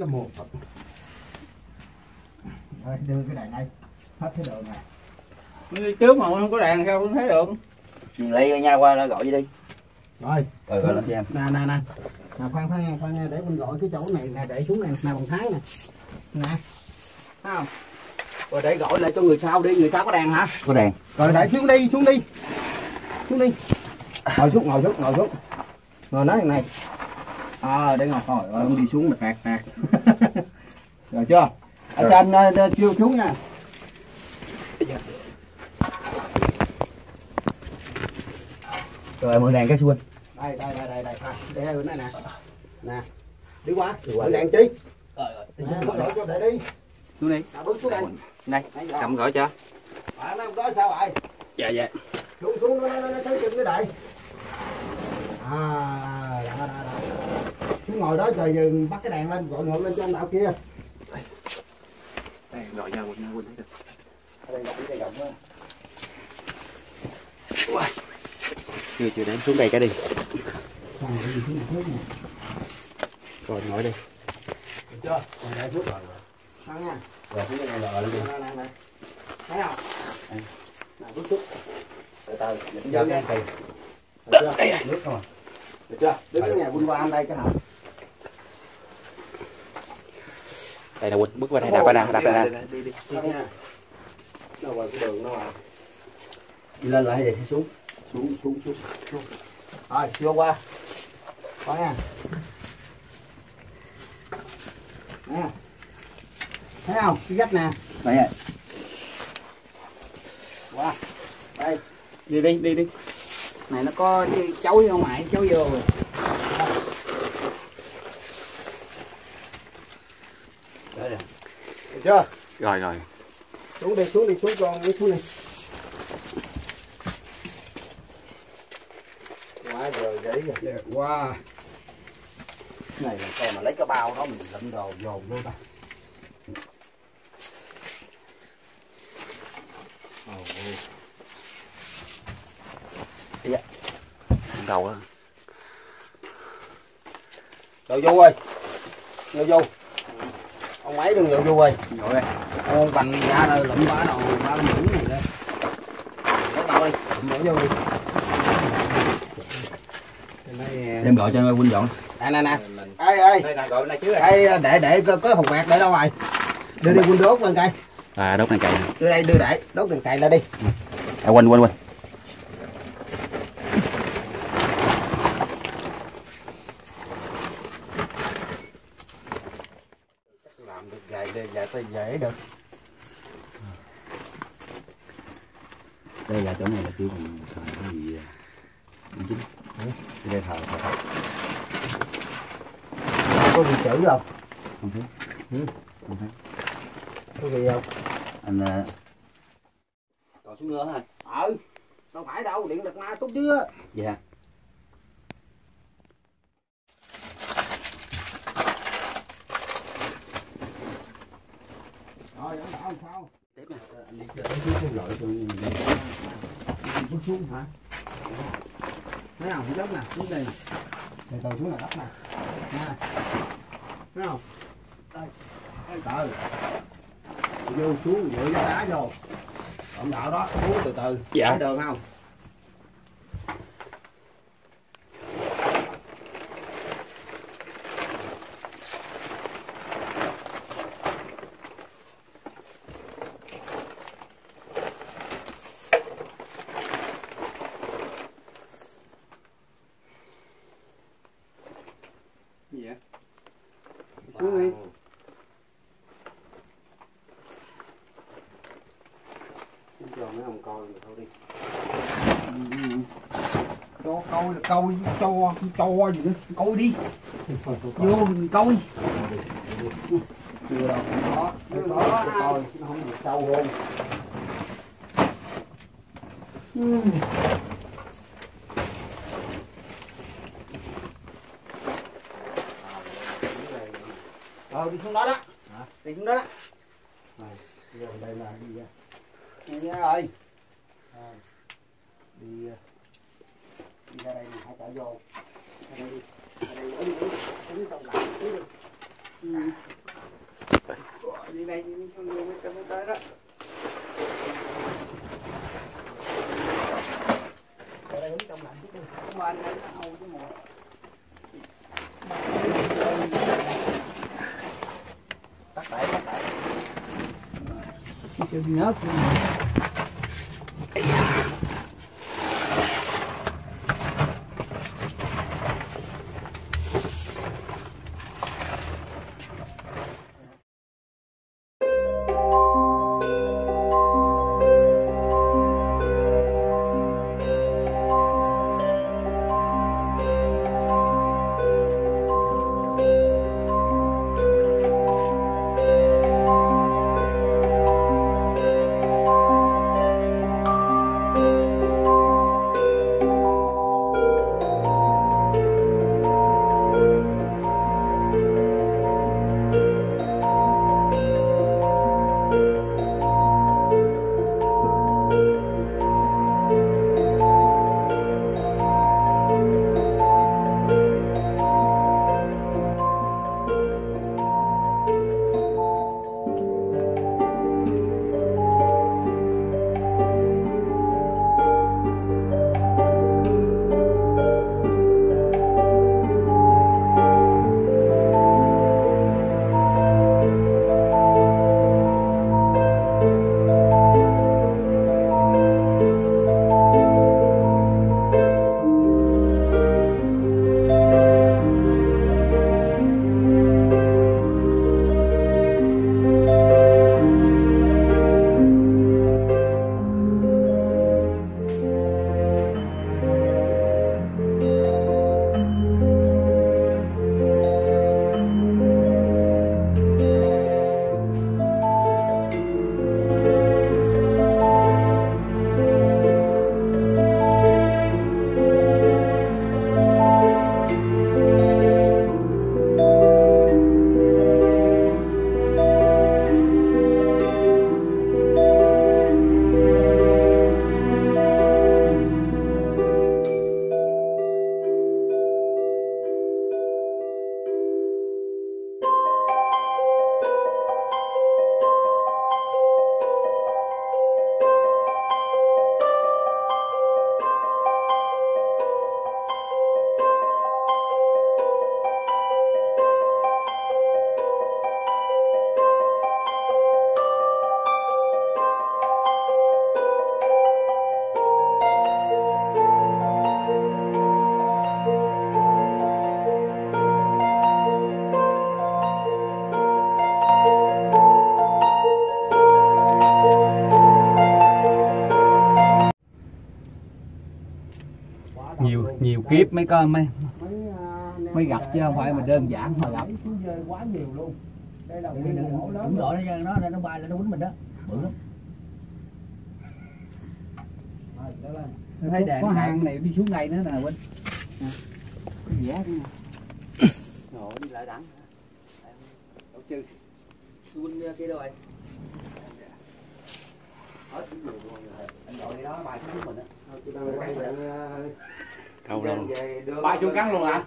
Nam mô Phật. Rồi đưa cái đèn đây. Hết cái đường này. đi trước mà không có đèn sao không thấy được Nhìn lấy nha qua là gọi đi Rồi, Rồi gọi lên cho em nè nè nè. Nè khoan khoan nha, khoan nha để mình gọi cái chỗ này nè để xuống này nè bằng tháng nè. Nè. Thấy không? Rồi để gọi lại cho người sau đi, người sau có đèn hả? Có đèn Rồi để xuống đi, xuống đi. Xuống đi. Ngồi xuống, ngồi xuống, ngồi xuống. Rồi nói thằng này. À, để ngồi hồi rồi ông đi xuống mà phạt phạt. rồi chưa? Trên ờ, ờ, chưa xuống nha. Rồi mượn đèn cái xuân Đây, đây, đây, đây, đây. À, để ở đây nè. Nè. Đi qua. Mượn đèn chi? Rồi rồi cho để đi. xuống đi Nè, bước xuống đây. Đây cầm gọi cho À, nó đó sao rồi? Dạ dạ Xuống xuống nó nó nó thấy chừng cái đậy. À. Xuống ngồi đó rồi dừng bắt cái đèn lên gọi ngược lên cho ông đạo kia. đây gọi nhau quỳnh quỳnh thấy được đây gặp cái giọng đó. Chưa chưa đến xuống đây cái đi rồi. Rồi ngồi đi Được chưa? Rồi để xuống rồi. Xong nha. Rồi xuống đây lên đi. Thấy không? Đây. Nè, bước xuống. Từ từ nha. cái kỳ Được chưa? Nước không? Được chưa? Đứng cái nhà quân qua anh đây cái nào? Đây là Quỳnh bước qua đây đạp ra nè đạp ra nè đi đi cái đường đâu rồi? Đi lên lại hay xuống. Xuống xuống xuống xuống. Rồi vô qua. Có nha. Nè. Thấy không? Cái vách nè. Đây rồi qua. Đây. Đi đi đi đi. Này nó có cái chấu không mày? Chấu vô Đây rồi chưa? Rồi rồi. Xuống đi xuống đi xuống con đi xuống đi. Quá rồi giấy rồi Đẹp quá. Này là coi mà lấy cái bao đó mình lụm đồ dồn vô ta. Đầu đó. Vô vô ơi. Vô vô Ông ấy đừng vô vô ơi gọi đây. Ông bành ra rồi lụm bả đồ bao nhiêu này đây Lấy bao đi Lụm để vô đi. Em gọi cho Quỳnh dọn. Nè nè nè. Ê ê. Đây là gọi này chứ Ê để để có, có hộp quẹt để đâu rồi? Đưa đi quân đốt lên cây À đốt cày nè. Đưa đây đưa để đốt đèn cày lên đi. À Quỳnh Quỳnh Quỳnh Làm được vậy đi vậy thì dễ được. Đây là chỗ này là kêu mình thờ cái gì chính. Đây thờ thờ Có gì chữ không? Không thấy. Ừ. Không thấy. Có gì không? Anh à, Còn xuống nữa hả Ừ. Đâu phải đâu điện được ma tốt chứ Vậy hả Rồi sao Tiếp nè Anh đi chơi cái gọi cho mình Bước xuống hả Thấy không? Đất nè, xuống đây nè Từ từ xuống là đất nè nha Thấy không? Đây Từ Vô xuống dựa cái đá vô Ông đạo đó, xuống từ từ Dạ. Thấy được không? Xuống đi. Cho mấy ông coi rồi thôi đi. Ừ, ừ. Cho coi là coi cho cho gì nữa, coi đi. Vô mình coi. Chưa đâu đó nó đó coi, nó không được sâu hơn. Ừ. ờ đi xuống đó đó. Đi xuống đó đó. Rồi, đây là đi ra đi ra rồi. Rồi, đi đi ra đây nè hãy chạy vô. Ra đây đi. Ra đây, đứng đứng đứng trong lại đứng đi. Đi đây đi cho người mới cầm tới đó. Ở đây trong lạnh chứ không anh đây nó âu chứ mùa tắt lại tắt lại chưa nhớ nhiều nhiều kiếp mới có mấy mới gặp chứ không phải mà đơn giản mà gặp. Quá nhiều luôn đây là đừng gọi nó nó nó bay lên nó quýnh mình đó. Bự lắm. Thấy đèn có hang này đi xuống đây nữa nè huynh vẽ đi Ngộ đi lại đẳng. Đâu chứ Huynh kia đâu rồi Hết Anh gọi đi đó bài xuống mình á câu đâu Ba chung cắn luôn hả?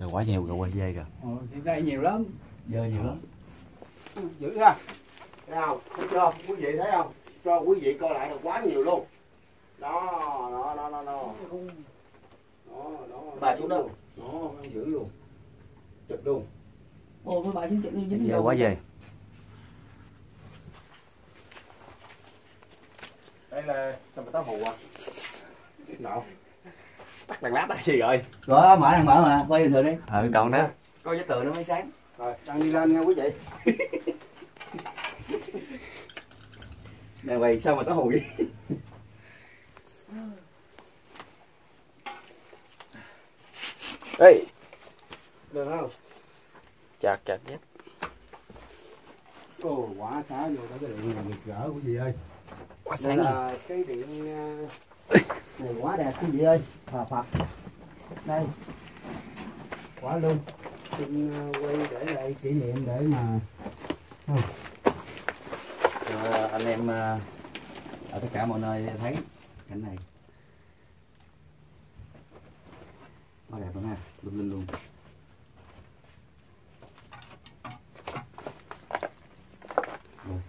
rồi quá nhiều rồi quay dê kìa. Ồ, thì đây nhiều lắm. Giờ nhiều lắm. Dữ ha. Thấy không? Thấy chưa? Quý vị thấy không? Cho quý vị coi lại là quá nhiều luôn. Đó đó đó đó đó. Đó đó Bà xuống đâu? đó dữ luôn. Chụp luôn. Ồ, mấy bài xuống dính dính dê vô. quá dê đây là sao mà táo hù à. Nào Tắt đèn lát tại gì rồi? Rồi, mở đang mở mà, quay bình thường đi. Ừ còn đó Coi giấy tờ nó mới sáng. Rồi đang đi lên nha quý vị. Nè quay sao mà có hù vậy? Ê, được không? Chặt chặt nhé. ồ quả xá vô cái điện này được gỡ quý vị ơi Quá sáng rồi. là cái điện uh, này quá đẹp quý vị ơi phà phật đây. Quá luôn. Xin uh, quay để lại kỷ niệm để mà cho anh em ờ, ở tất cả mọi nơi thấy cảnh này. Quá đẹp lắm ha lung linh luôn.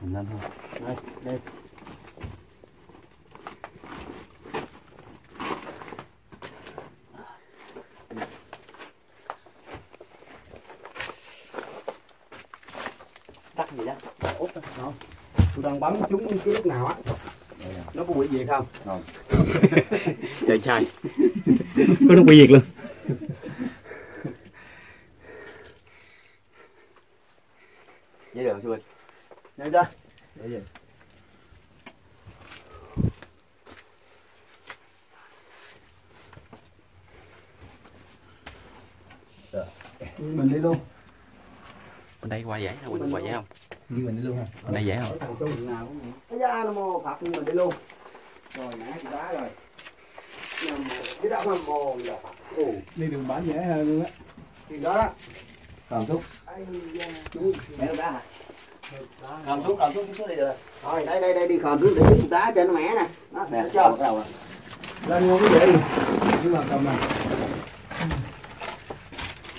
Mình lên thôi. đây đây tắt gì đó không tôi đang bấm trúng cái lúc nào á? Nó có bị gì không? Trời trai có nó bị diệt luôn. Dễ chú ơi đây ra. Để gì mình đi luôn. Bên đây qua không bên qua dễ không Đi mình đi luôn ha. bên đây dễ không? Ở thằng trung nào cũng vậy. Cái da nó mô phật nhưng mình đi luôn. Rồi nãy chị đá rồi. Cái đó nam mô giờ phật ồ đi đường bản dễ hơn luôn á. Thì đó đó. Còn thuốc. ai da. Chú mẹ đá hả? Cầm xuống cầm xuống xuống đi được rồi đây đây đây đi khòn xuống để chúng đá cho nó mẻ nè đó nè để cho bắt đầu rồi lên luôn cái gì? Nhưng mà cầm này.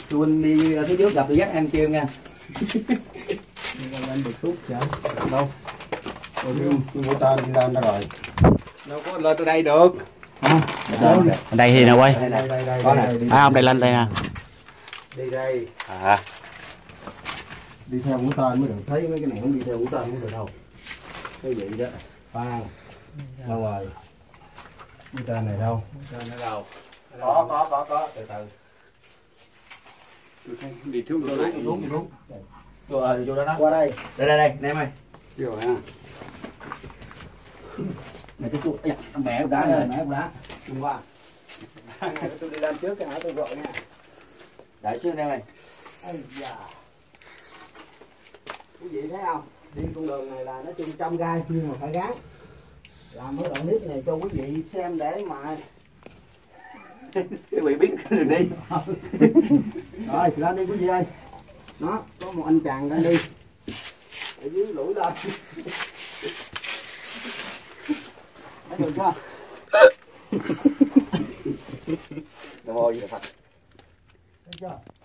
Chú Huynh đi phía trước gặp tôi dắt ăn kêu nha. lên được thuốc chở đâu? Rồi nhưng của ta đi lên đó rồi. Đâu có lên tới đây được. Bên đây thì nào quay. Đây đây đây đây Có nè. đây, đi, à không đây lên đây nè. Đi đây. À. Đi theo ngũ tên mới được. Thấy mấy cái này không đi theo ngũ tên không được đâu. Cái gì đó. Khoan đâu rồi ngũ tên này đâu? Nó đâu? Có có có có. Từ từ. Đi xuống rồi Xuống xuống xuống. Vô ờ vô đó đó. qua đây Đây đây đây, nè em ơi. rồi ha Này cái chú da, mẹ đá đá rồi rồi. mẹ đá chung qua tôi đi lên trước cái hả tôi gọi nha Đợi xíu em ơi. Ây da quý vị thấy không đi con đường này là nói chung trăm gai nhưng mà phải gắn làm cái đoạn clip này cho quý vị xem để mà Quý vị biết đường đi. rồi lên đi quý vị ơi nó có một anh chàng đang đi. Ở dưới lũi lên. Thấy được chưa? Đồ gì thật. thấy chưa